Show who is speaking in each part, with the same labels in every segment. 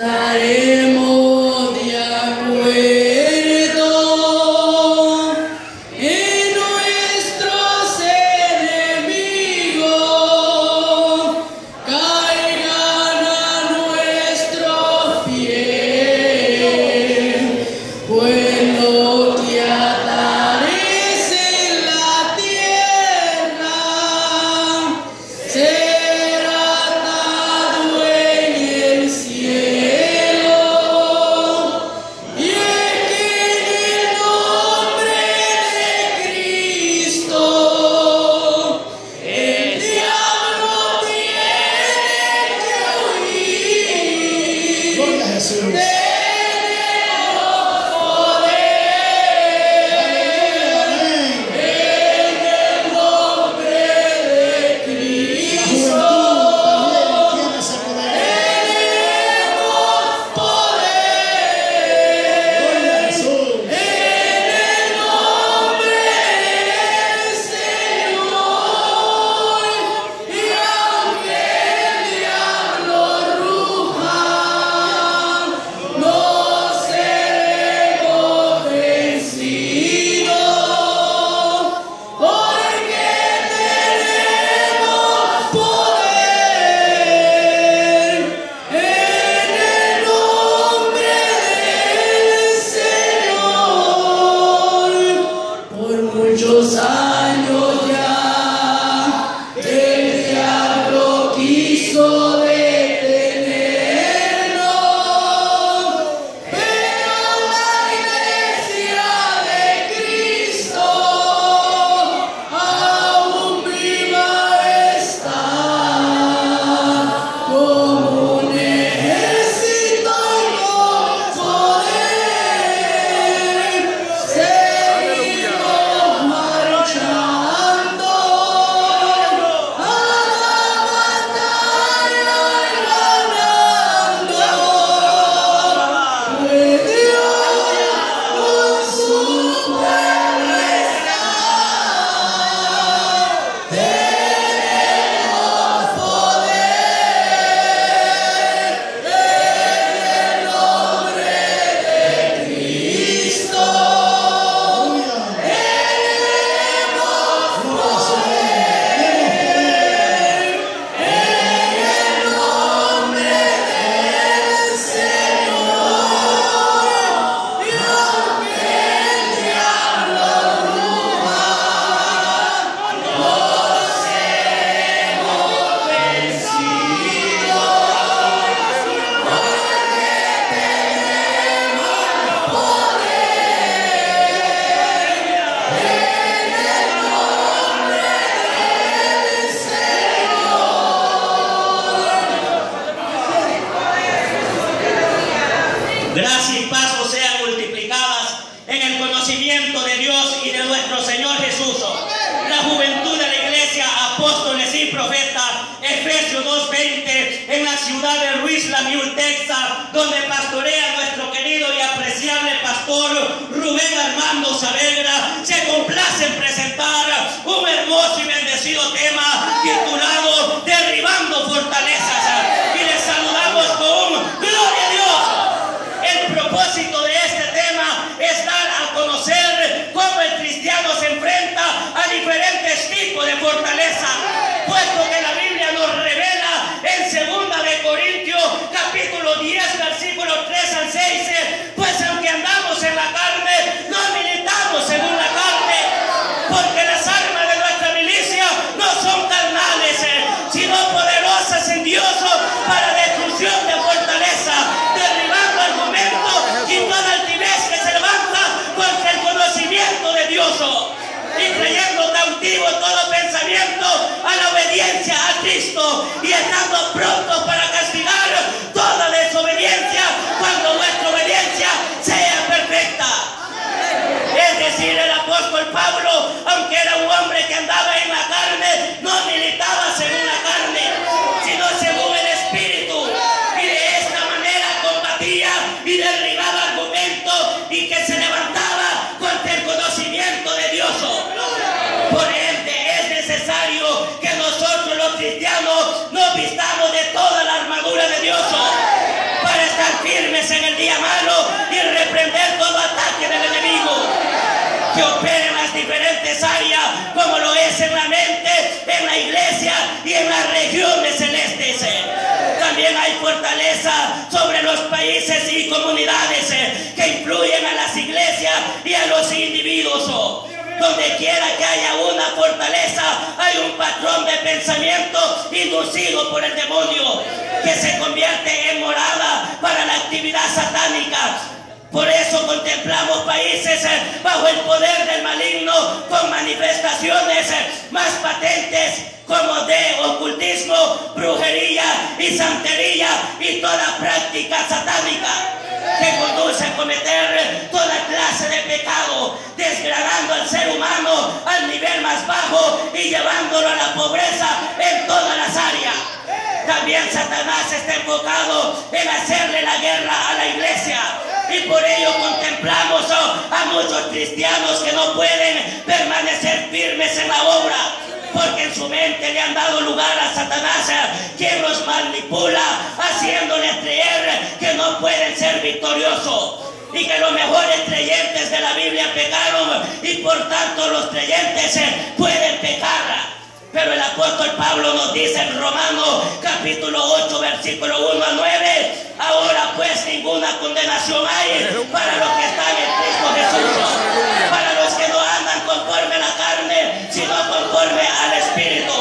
Speaker 1: Estaremos de acuerdo.
Speaker 2: Jesus. 2.20 en la ciudad de Ruiz Lamiur, Texas, donde pastorea nuestro querido y apreciable pastor Rubén Armando Saavedra. Se complace en presentar regresando pronto para que opera en las diferentes áreas, como lo es en la mente, en la iglesia y en las regiones celestes. También hay fortaleza sobre los países y comunidades eh, que influyen a las iglesias y a los individuos. oh. Donde quiera que haya una fortaleza, hay un patrón de pensamiento inducido por el demonio que se convierte en morada para la actividad satánica. Por eso contemplamos países eh, bajo el poder del maligno con manifestaciones eh, más patentes como de ocultismo, brujería y santería y toda práctica satánica que conduce a cometer toda clase de pecado, desgradando al ser humano al nivel más bajo y llevándolo a la pobreza en todas las áreas. También Satanás está enfocado en hacerle la guerra a la iglesia. Y por ello contemplamos oh, a muchos cristianos que no pueden permanecer firmes en la obra. Porque en su mente le han dado lugar a Satanás, quien los manipula, haciéndoles creer que no pueden ser victoriosos y que los mejores creyentes de la Biblia pecaron y por tanto los creyentes eh, pueden pecar. Pero el apóstol Pablo nos dice en Romanos capítulo 8 versículo 1 a 9, ahora pues ninguna condenación hay para los que están en Cristo Jesús, para los que no andan conforme a la carne, sino conforme al Espíritu.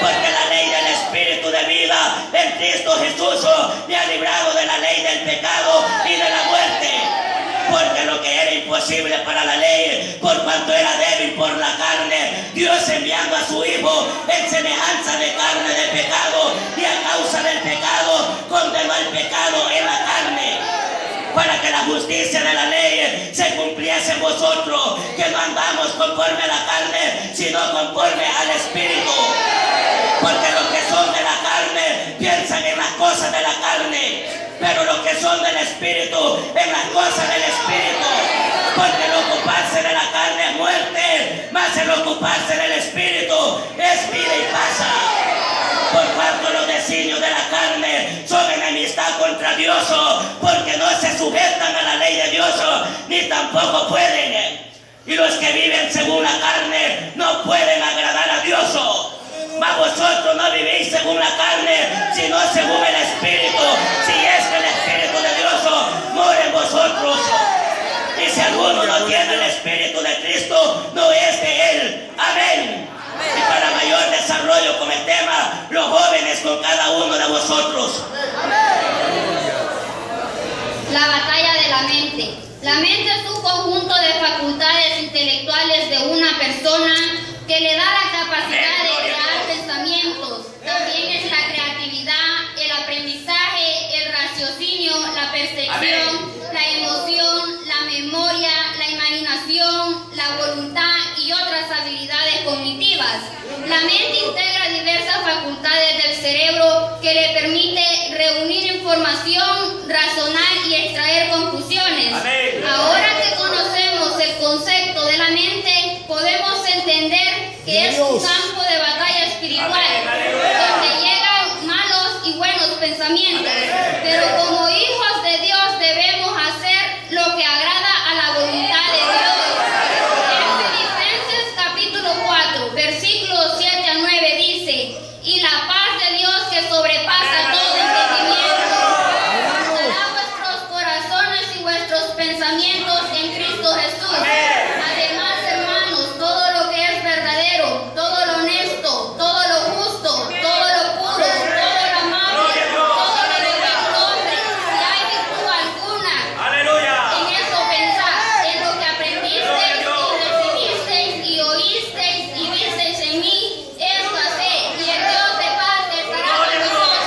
Speaker 2: Porque la ley del Espíritu de vida en Cristo Jesús me ha librado de la ley del pecado y de la muerte porque lo que era imposible para la ley, por cuanto era débil por la carne, Dios enviando a su Hijo en semejanza de carne de pecado y a causa del pecado condenó el pecado en la carne. Para que la justicia de la ley se cumpliese en vosotros, que no andamos conforme a la carne, sino conforme al Espíritu. Porque los que son de la carne piensan en las cosas de la carne, pero los que son del Espíritu en las cosas del Espíritu. Porque el ocuparse de la carne es muerte, más el ocuparse del Espíritu es vida y paz. Por cuanto los designios de la carne son enemistad contra Dios, porque no se sujetan a la ley de Dios, ni tampoco pueden. Y los que viven según la carne no pueden agradar a Dios. Mas vosotros no vivís según la carne, sino según el Espíritu. Si es que el Espíritu de Dios mora en vosotros. Si alguno no tiene el Espíritu de Cristo, no es de Él. Amén. Y para mayor desarrollo con el tema, los jóvenes con cada uno de vosotros.
Speaker 3: La batalla de la mente. La mente es un conjunto de facultades intelectuales de una persona que le da la capacidad de crear pensamientos. También es la creatividad, el aprendizaje, el raciocinio, la percepción, la emoción, la memoria, la imaginación, la voluntad y otras habilidades cognitivas. La mente integra diversas facultades del cerebro que le permite reunir información, razonar y extraer conclusiones.
Speaker 2: Amén.
Speaker 3: Ahora que conocemos el concepto de la mente, podemos entender que es un
Speaker 4: Dios.
Speaker 3: campo de batalla espiritual,
Speaker 2: Amén. Aleluya.
Speaker 3: donde llegan malos y buenos pensamientos. Pero como hijos de Dios debemos hacer lo que agrada a la voluntad de Dios. En Filipenses capítulo 4, versículos 7 a 9 dice, y la paz de Dios que sobrepasa todo entendimiento, guardará vuestros corazones y vuestros pensamientos en Cristo Jesús. Además, hermanos, todo lo que es verdadero, todo lo honesto, todo lo justo, todo lo puro, todo lo amable, todo lo de buen nombre, si hay virtud alguna,
Speaker 2: Aleluya.
Speaker 3: en eso pensad, en lo que aprendisteis y recibisteis y oísteis y visteis en mí, esto haced, y el Dios de paz estará con vosotros.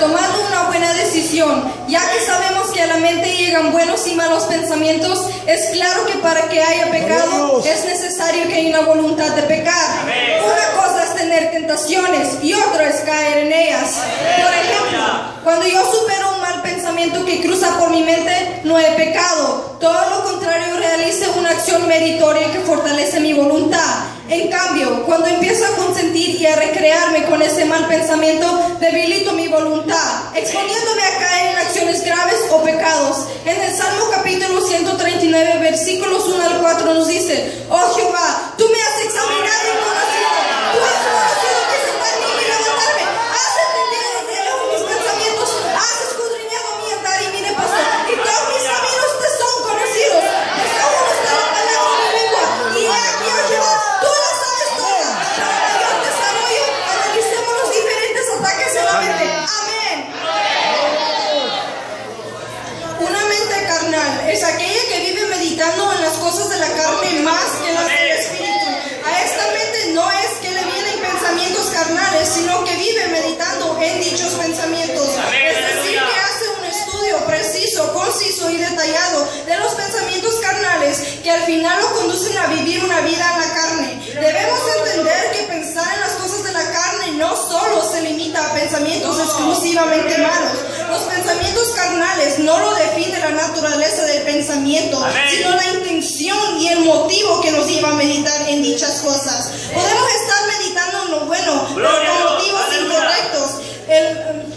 Speaker 5: tomando una buena decisión, ya que sabemos que a la mente llegan buenos y malos pensamientos, es claro que para que haya pecado es necesario que haya una voluntad de pecar.
Speaker 2: Amén.
Speaker 5: Una cosa es tener tentaciones y otra es caer en ellas. Por ejemplo, cuando yo supero un mal pensamiento que cruza por mi mente, no he pecado. Todo lo contrario, realice una acción meritoria que fortalece mi voluntad. En cambio, cuando empiezo a consentir y a recrearme con ese mal pensamiento, debilito mi voluntad. exponiéndome a caer en acciones graves o pecados. En el Salmo capítulo 139, versículos 1 al 4 nos dice, Oh Jehová, tú me has examinado y conocido, tú has conocido que sentarme y levantarme, has entendido desde lejos mis pensamientos, has escudriñado mi andar y mi reposo, y todos mis caminos te son conocidos. Desahogo está la palabra en mi lengua, y he aquí, oh Jehová, tú la sabes toda. Para mayor desarrollo, analicemos los diferentes ataques en la mente. Amén. Una mente carnal es aquella que vive meditando en las cosas de la carne más que en las del espíritu. A esta mente no es que le vienen pensamientos carnales, sino que vive meditando en dichos pensamientos. Es decir, que hace un estudio preciso, conciso y detallado de los pensamientos carnales que al final lo conducen a vivir una vida en la carne. Debemos entender que pensar en las cosas de la carne no solo se limita a pensamientos exclusivamente malos. Los pensamientos carnales no lo define la naturaleza del pensamiento,
Speaker 2: Amén.
Speaker 5: sino la intención y el motivo que nos lleva a meditar en dichas cosas. Podemos estar meditando en lo bueno, pero
Speaker 2: Gloria a
Speaker 5: con
Speaker 2: Dios.
Speaker 5: motivos
Speaker 2: Aleluya.
Speaker 5: incorrectos. El-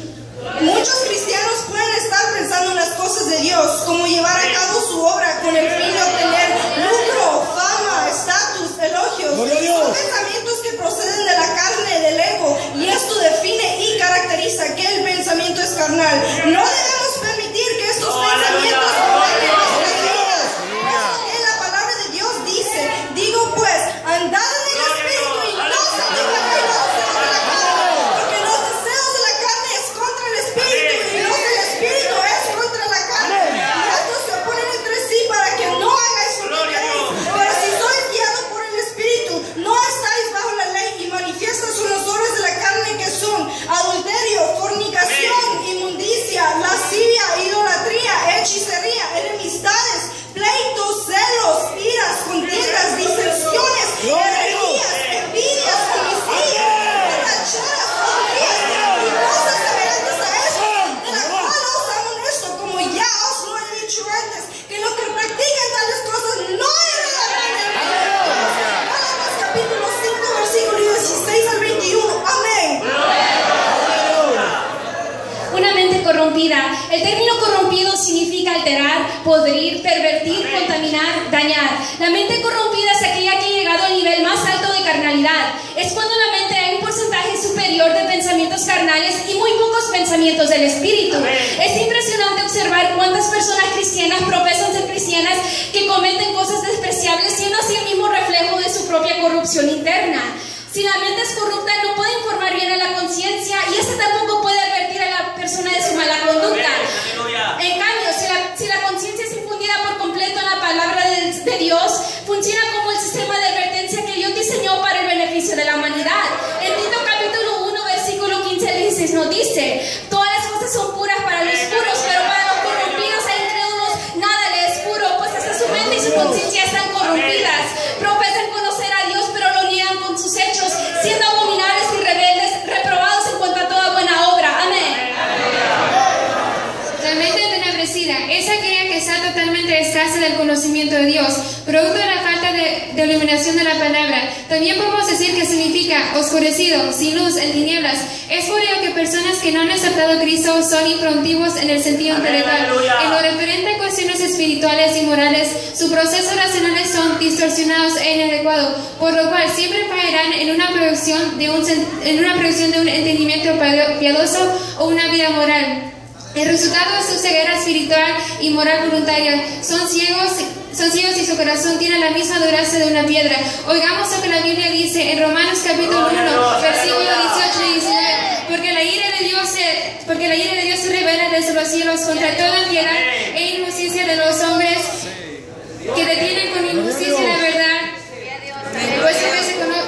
Speaker 5: Muchos cristianos pueden estar pensando en las cosas de Dios, como llevar a cabo su obra con el fin de obtener lucro, fama, estatus, elogios.
Speaker 4: Gloria a Dios.
Speaker 5: Son pensamientos que proceden de la carne, del ego, y esto define y caracteriza que el pensamiento es carnal. No debemos permitir que estos
Speaker 2: No,
Speaker 5: pensamientos
Speaker 2: aleluya.
Speaker 5: gobernen nuestras
Speaker 4: Gloria a
Speaker 5: vidas. Puesto que la palabra de Dios dice, digo pues, andad en el
Speaker 2: Gloria a
Speaker 5: espíritu y
Speaker 2: Dios.
Speaker 5: no
Speaker 2: Aleluya.
Speaker 5: satisfagáis los deseos de la carne, porque los deseos de la carne es contra el espíritu y los del espíritu es contra la carne. Y estos se oponen entre sí para que no hagáis lo que
Speaker 2: Gloria a
Speaker 5: queréis.
Speaker 2: Dios.
Speaker 5: Pero si sois guiados por el espíritu, no estáis bajo la ley y manifiestas son las obras de la carne que son adulterio, fornicación, inmundicia, lascivia, idolatría, hechicería, enemistades, pleitos, celos, iras, contiendas, disensiones,
Speaker 4: Gloria a Dios.
Speaker 5: herejías, envidias, homicidios, borracheras, orgías y cosas semejantes a esto, de la cual os amonesto, como ya os lo he dicho antes, que lo que practican tales cosas no heredarán el reino de Dios. Gálatas capítulo 5, versículo 16 al 21. Amén.
Speaker 6: Una mente corrompida. El término corrompido significa alterar, podrir, pervertir, contaminar, dañar. La mente corrompida es aquella que ha llegado al nivel más alto de carnalidad. Es cuando en la mente hay un porcentaje superior de pensamientos carnales y muy pocos pensamientos del espíritu. Es impresionante observar cuántas personas cristianas profesan ser cristianas que cometen cosas despreciables siendo así el mismo reflejo de su propia corrupción interna. Si la mente es corrupta, no puede informar bien a la conciencia y esta tampoco puede advertir a la persona de su mala conducta.
Speaker 2: Aleluya.
Speaker 6: En cambio, si la, si la conciencia es infundida por completo en la palabra de, de Dios, funciona como el sistema de advertencia que Dios diseñó para el beneficio de la humanidad. En Tito capítulo 1, versículo 15 al 16 nos dice, todas las cosas son puras para los puros, pero para los corrompidos e incrédulos nada le es puro, pues hasta su mente y su conciencia están corrompidas. Profesan conocer a Dios, pero lo niegan con sus hechos, siendo abominables y rebeldes, reprobados en cuanto a toda buena obra. Amén.
Speaker 7: La mente entenebrecida es aquella que está totalmente escasa del conocimiento de Dios, producto de la falta de, de iluminación de la palabra. También podemos decir que significa oscurecido, sin luz, en tinieblas. Es por ello que personas que no han aceptado a Cristo son improntivos en el sentido intelectual. En lo referente a cuestiones espirituales y morales, sus procesos racionales son distorsionados e inadecuados, por lo cual siempre caerán en una producción de un, en una producción de un entendimiento piadoso o una vida moral. El resultado de su ceguera espiritual y moral voluntaria son ciegos, son ciegos y su corazón tiene la misma dureza de una piedra. Oigamos lo que la Biblia dice en Romanos capítulo 1,
Speaker 2: Gloria a Dios,
Speaker 7: versículo
Speaker 2: aleluya.
Speaker 7: 18 y 19. Porque la ira de Dios se, porque la ira de Dios se revela desde los cielos contra toda impiedad e injusticia de los hombres que detienen con injusticia la verdad.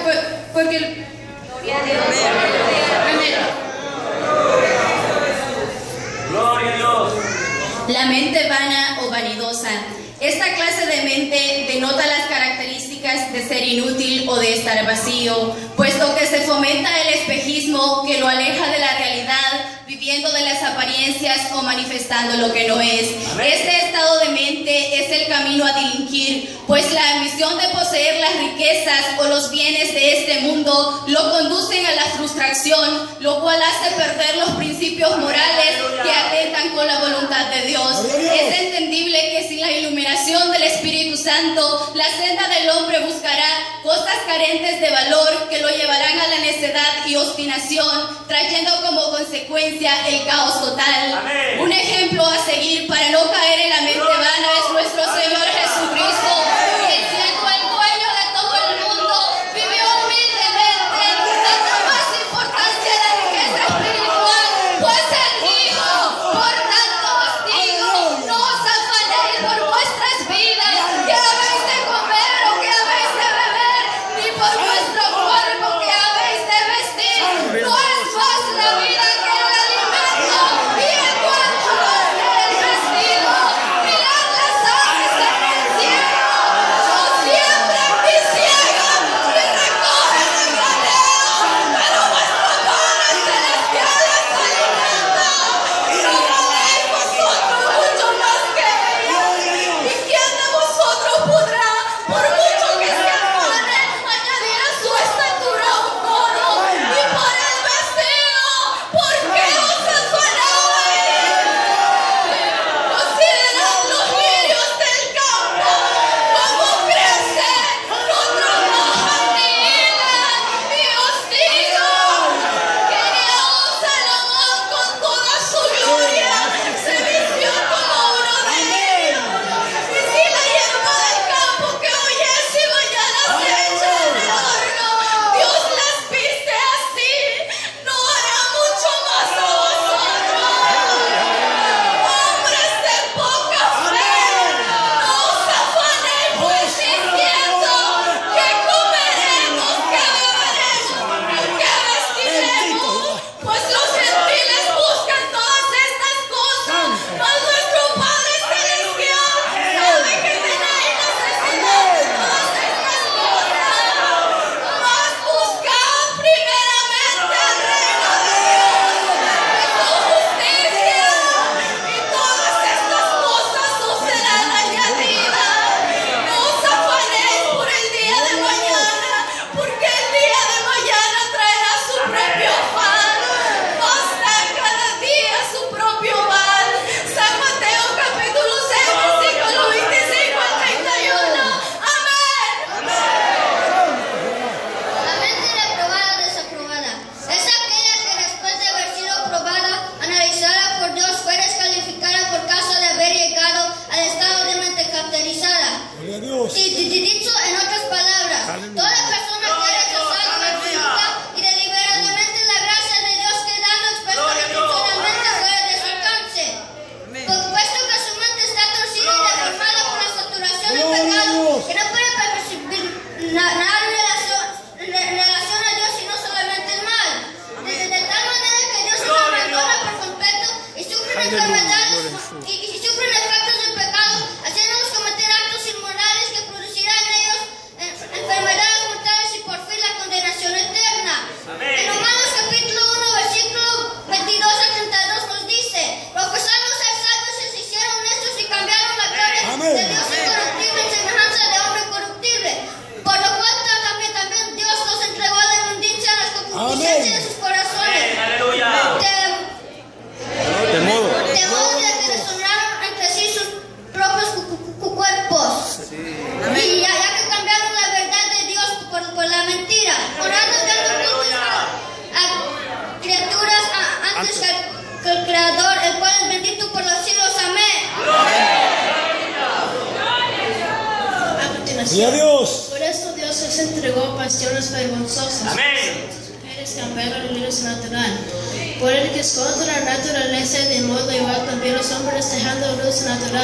Speaker 7: Pues porque Amén.
Speaker 2: Gloria a Dios.
Speaker 8: La mente vana o vanidosa. Esta clase de mente denota las características de ser inútil o de estar vacío, puesto que se fomenta el espejismo que lo aleja de la realidad, viviendo de las apariencias o manifestando lo que no es. Este estado de mente es el camino a delinquir, pues la ambición de poseer las riquezas o los bienes de este mundo lo conducen a la frustración, lo cual hace perder los principios morales que atentan con la voluntad de Dios. Es entendible que sin la iluminación del Espíritu Santo, la senda del hombre buscará cosas carentes de valor y obstinación, trayendo como consecuencia el
Speaker 3: caos total. Un
Speaker 4: ejemplo a seguir
Speaker 3: para no caer en la
Speaker 9: mente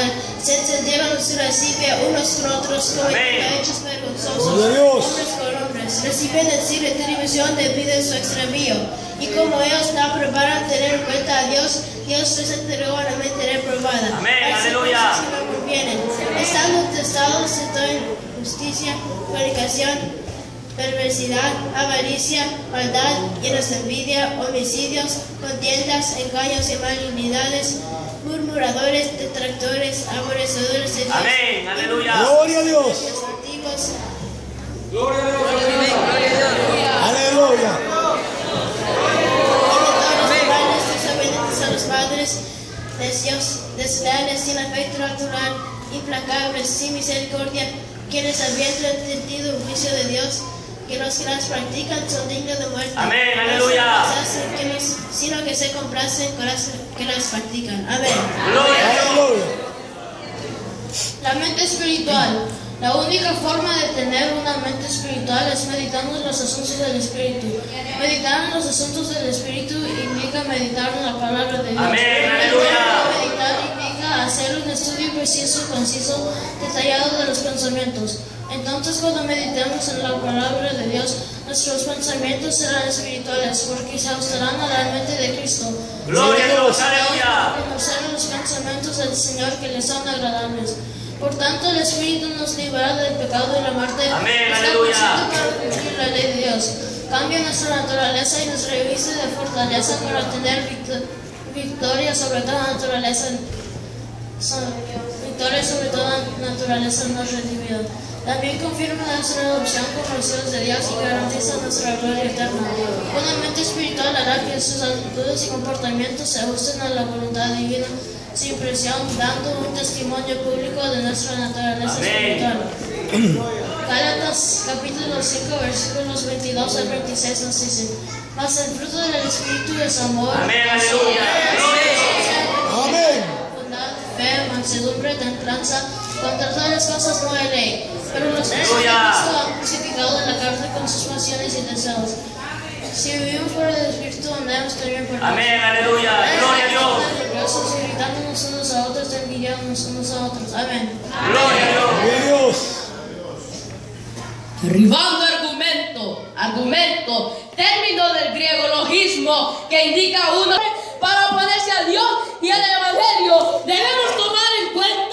Speaker 9: Padre, sed sendieros recibe unos con otros como hechos vergonzosos, hombres con hombres, reciben en sí retribución debido a su extravío. Y como ellos no aprobaron tener en cuenta a Dios, Dios les entregó a la mente reprobada.
Speaker 2: Amén,
Speaker 9: pues, aleluya. Estando testados de toda injusticia, fornicación, perversidad, avaricia, maldad, llenas de envidia, homicidios, contiendas, engaños y malignidades, compradores, detractores, aborrecedores.
Speaker 2: Amén, aleluya.
Speaker 4: Gloria a Dios.
Speaker 9: Gloria
Speaker 4: a
Speaker 9: Dios. Aleluya. a los padres, deseos, desleales, sin afecto natural, implacables, sin misericordia, quienes habiendo entendido el juicio de Dios, que los que las practican son dignos de muerte.
Speaker 2: Amén, aleluya.
Speaker 9: Sino que se complacen, corazón que las practican.
Speaker 2: A.
Speaker 4: Aleluya.
Speaker 10: La mente espiritual. La única forma de tener una mente espiritual es meditando en los asuntos del Espíritu. Meditar en los asuntos del Espíritu indica meditar en la palabra de Dios.
Speaker 2: Amén.
Speaker 10: Meditar indica hacer un estudio preciso, conciso, detallado de los pensamientos. Entonces cuando meditemos en la palabra de Dios, nuestros pensamientos serán espirituales porque se ajustarán a la mente de Cristo.
Speaker 2: Gloria a Dios. Aleluya.
Speaker 10: Conocer los pensamientos del Señor que les son agradables. Por tanto, el Espíritu nos libera del pecado y la muerte.
Speaker 2: Amén, aleluya.
Speaker 10: para cumplir la ley de Dios. Cambia nuestra naturaleza y nos reviste de fortaleza para tener victo- victoria sobre toda naturaleza. victoria sobre toda naturaleza no redimida. También confirma nuestra adopción como los hijos de Dios y garantiza nuestra gloria eterna. Una mente espiritual hará que sus actitudes y comportamientos se ajusten a la voluntad divina sin presión, dando un testimonio público de nuestra naturaleza
Speaker 2: Amén.
Speaker 10: espiritual. Gálatas capítulo 5 versículos 22 al 26 nos dice, mas el fruto del Espíritu es amor,
Speaker 2: Amén,
Speaker 10: fe, mansedumbre, templanza. Contra tales cosas no hay ley pero los
Speaker 2: cristianos
Speaker 10: lo han crucificado en la cárcel con sus pasiones y deseos. Si vivimos por el Espíritu, andamos también por Dios.
Speaker 2: Amén, aleluya, gloria a Dios.
Speaker 10: Gracias, evitándonos unos a otros, envidiándonos unos a otros. Amén.
Speaker 2: Gloria a Dios.
Speaker 11: Derribando argumento, argumento, término del griego logismo que indica uno
Speaker 1: para oponerse a Dios y al Evangelio, debemos tomar en cuenta.